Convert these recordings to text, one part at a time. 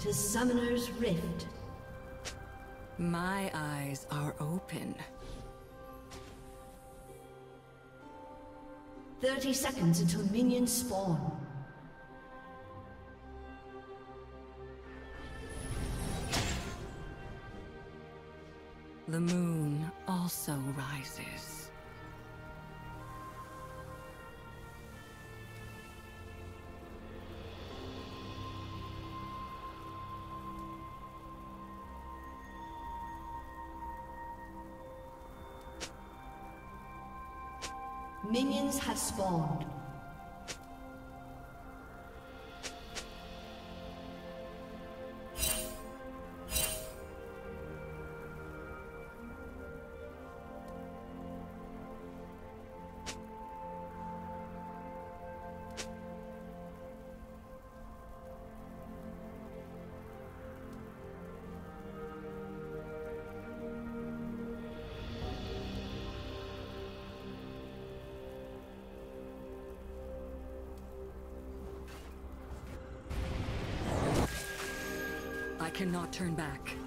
to Summoner's Rift. My eyes are open. 30 seconds until minions spawn. The moon also rises. spawned. cannot turn back.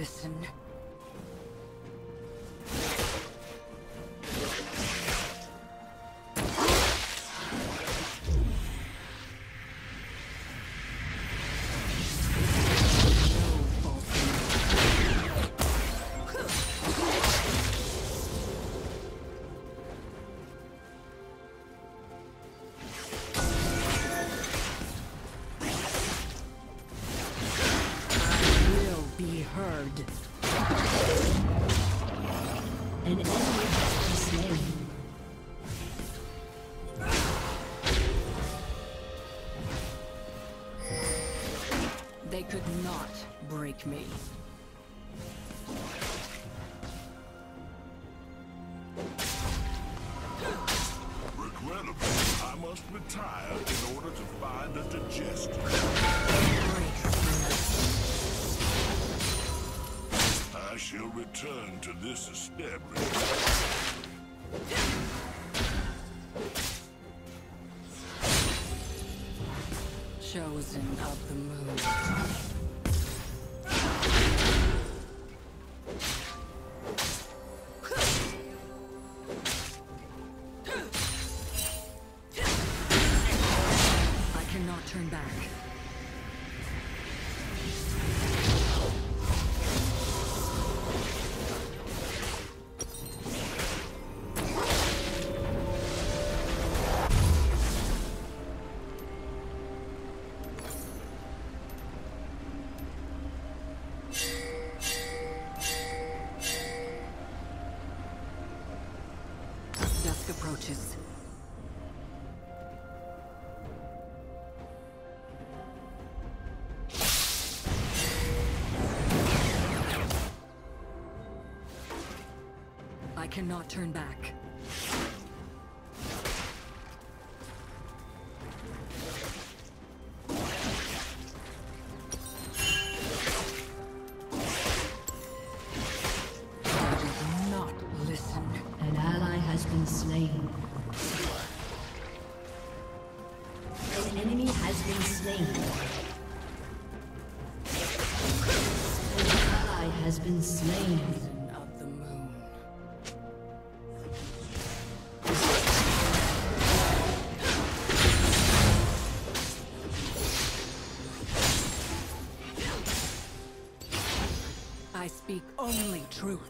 Listen. fire in order to find a digestion. I shall return to this establishment. Chosen of the moon. cannot turn back. only truth.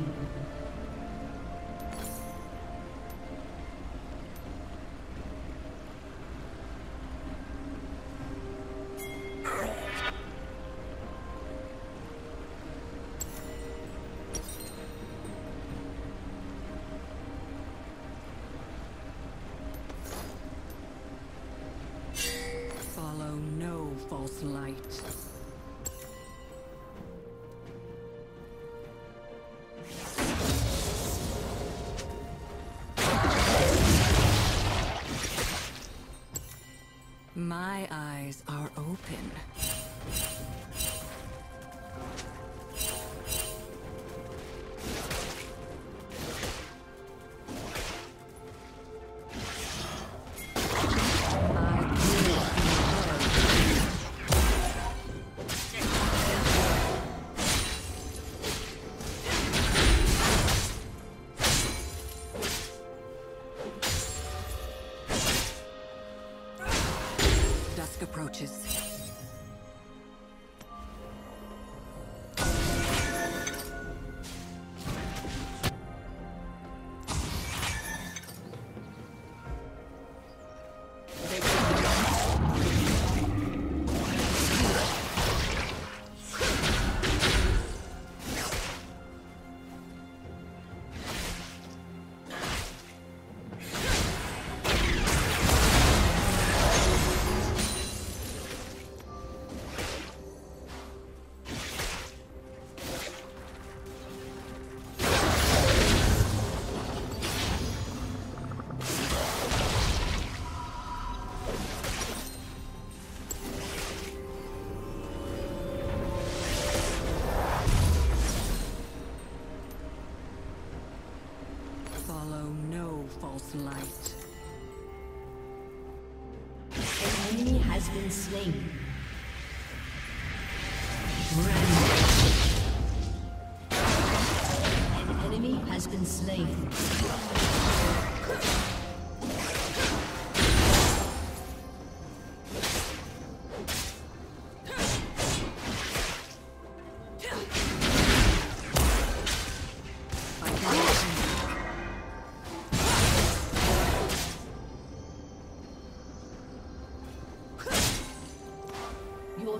false light. light. An enemy has been slain.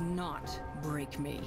not break me.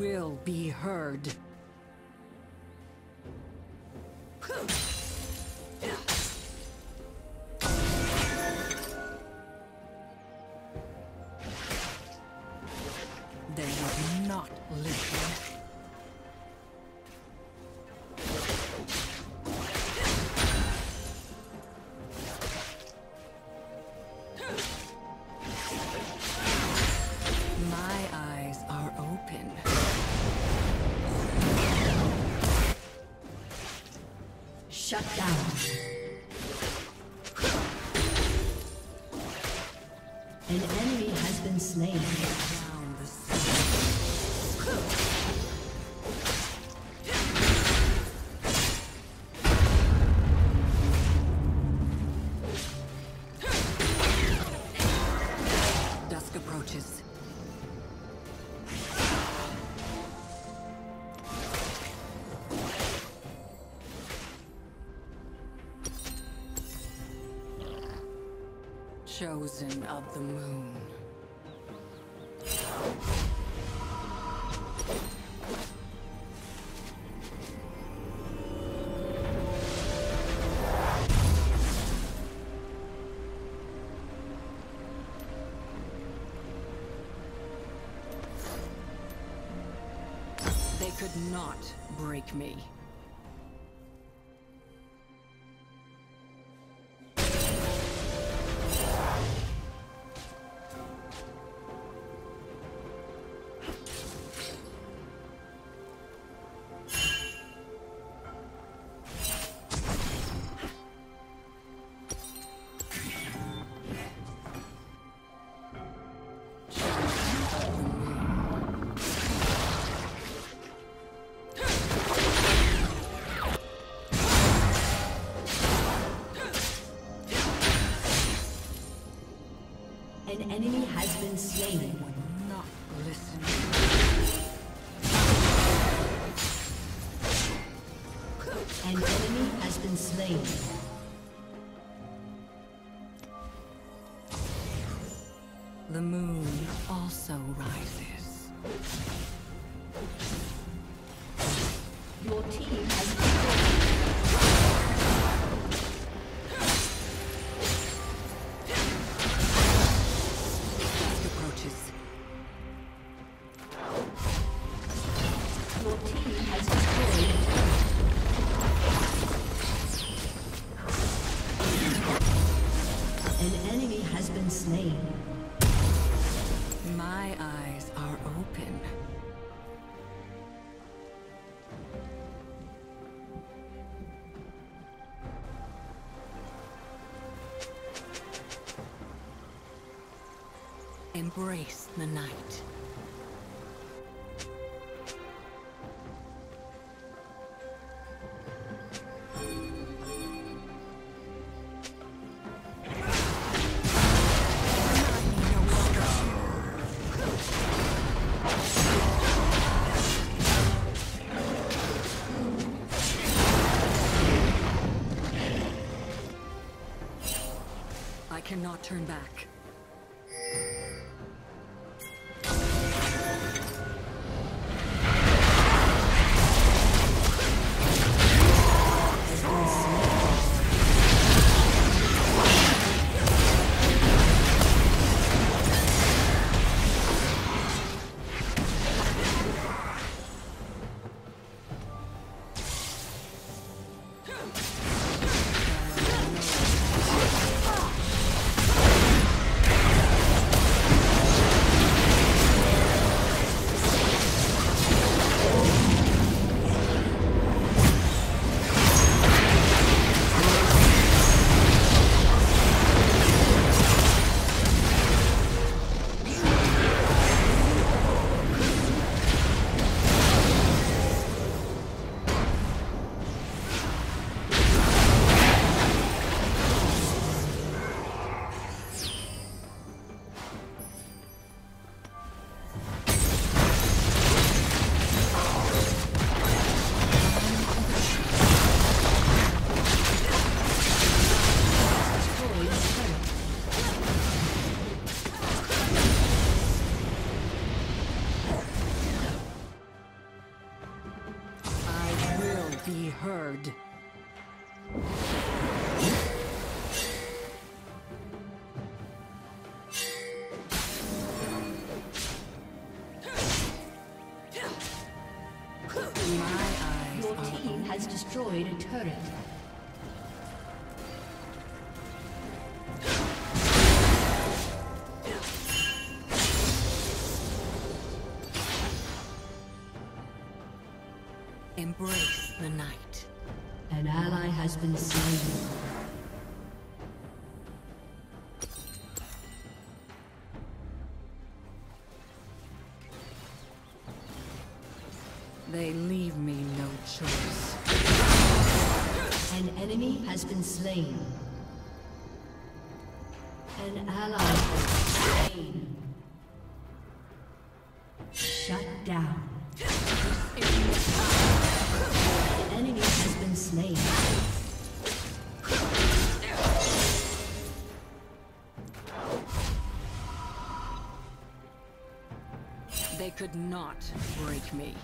will be heard. chosen of the moon. enemy has been slain. not listen. An enemy has been slain. The moon. cannot turn back. Embrace the night. An ally has been slain. could not break me.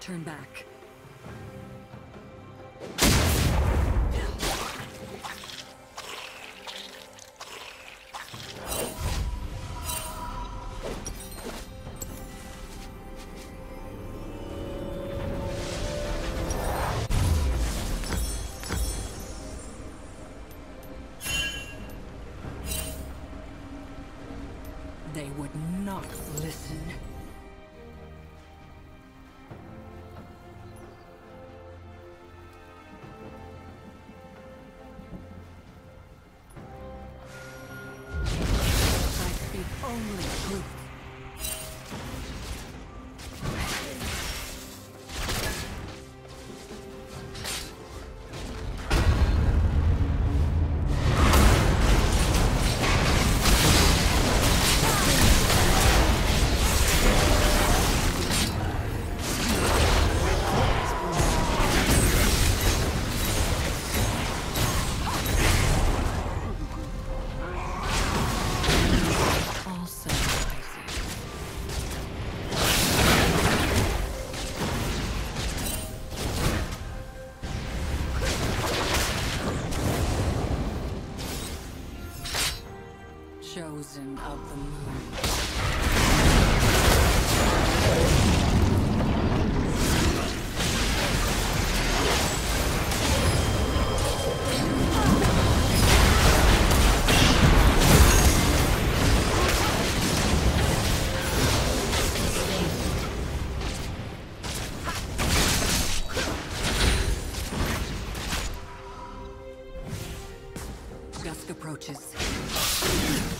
turn back. They would not listen. Chosen of the moon. Approaches.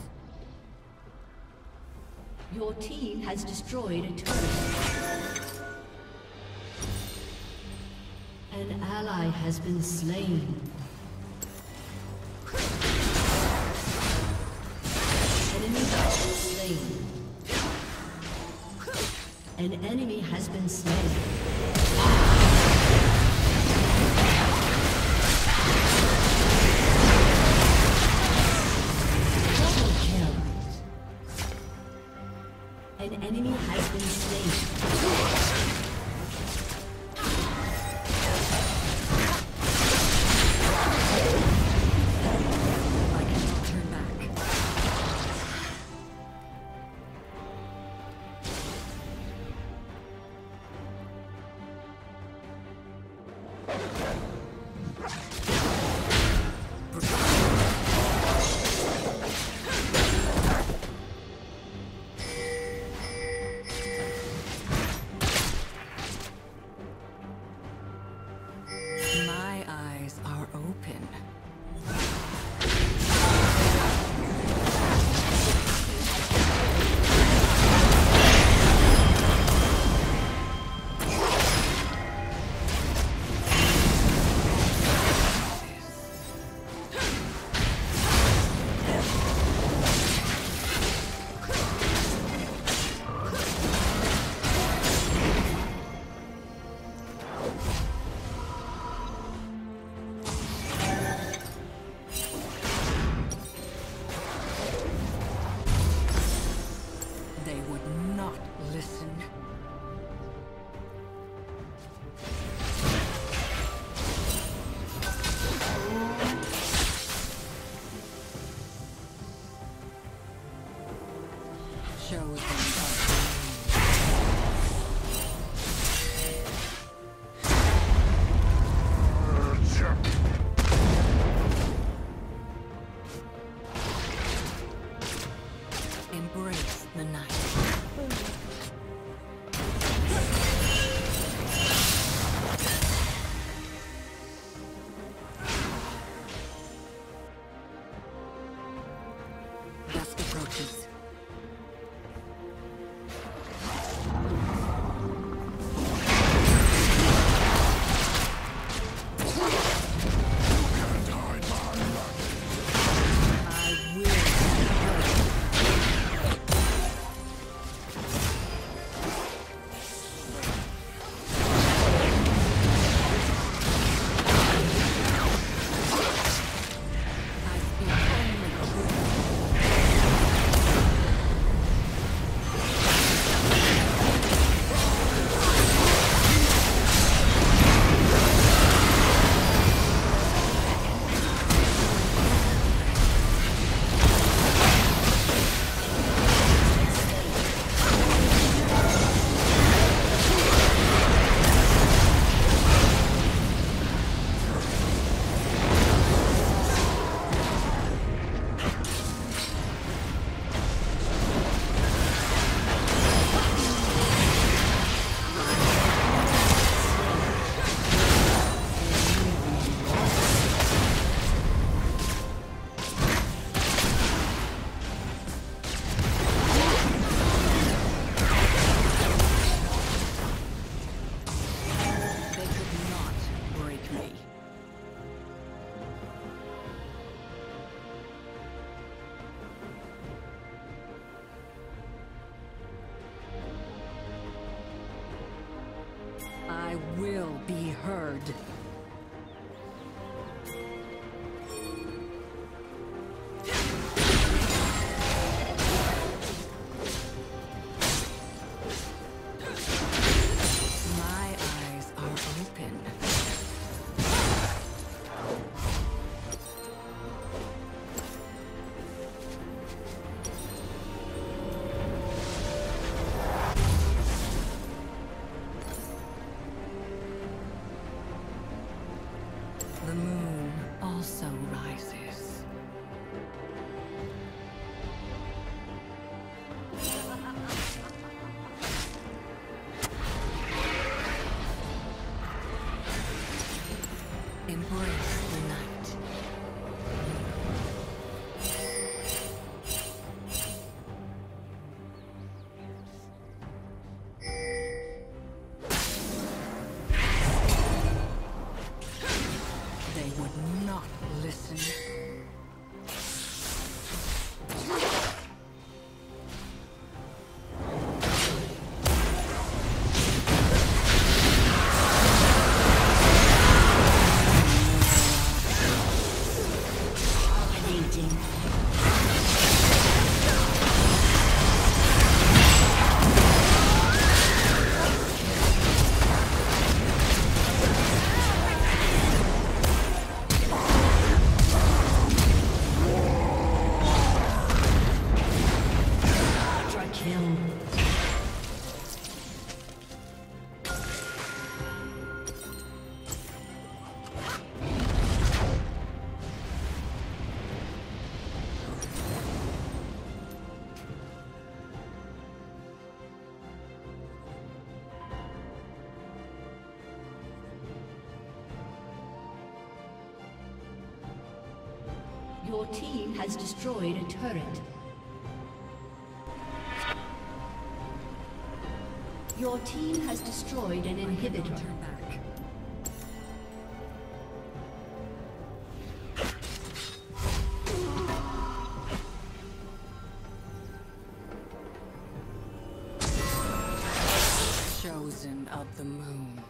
Team has destroyed a turret. An ally has been slain. Enemy has been slain. An enemy has been slain. will be heard. team has destroyed a turret. Your team has destroyed an inhibitor. Chosen of the moon.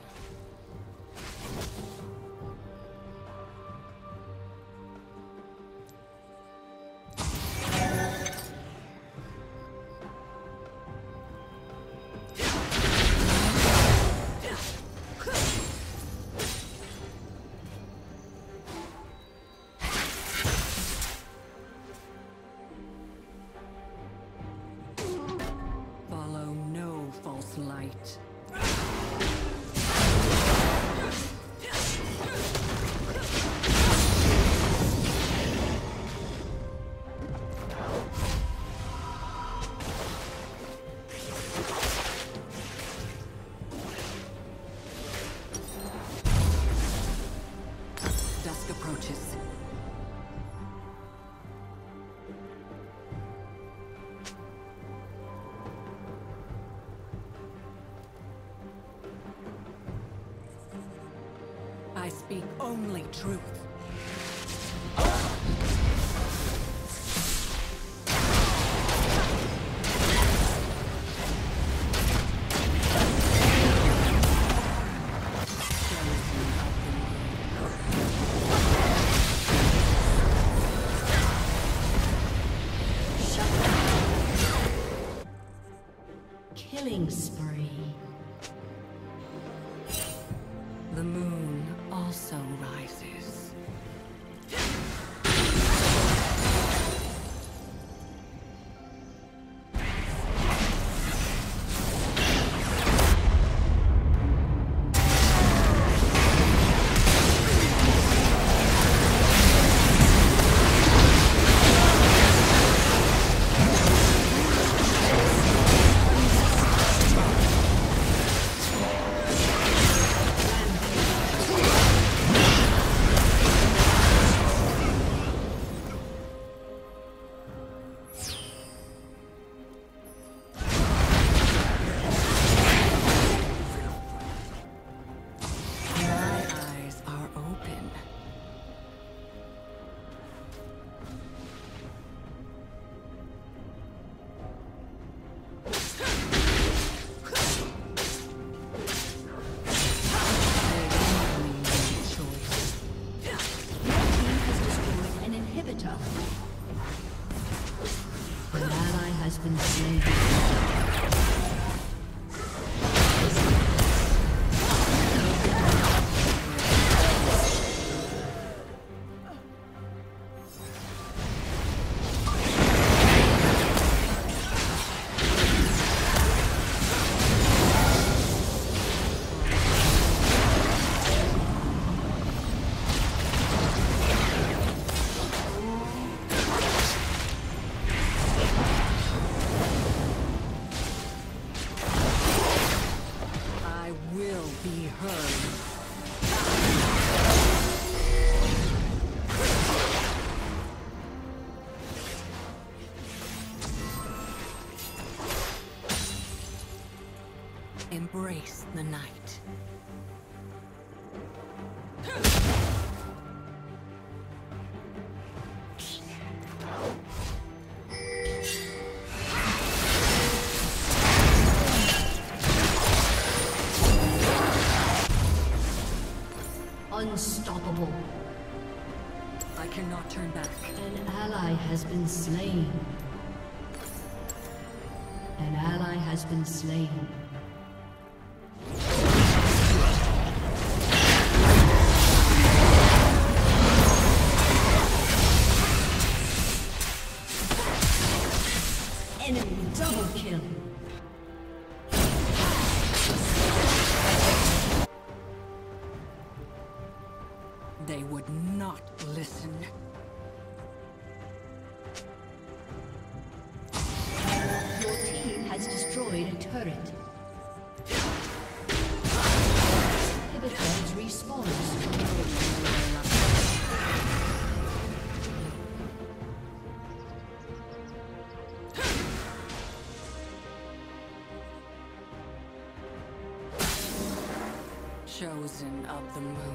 truth. Unstoppable. I cannot turn back. An ally has been slain. An ally has been slain. the.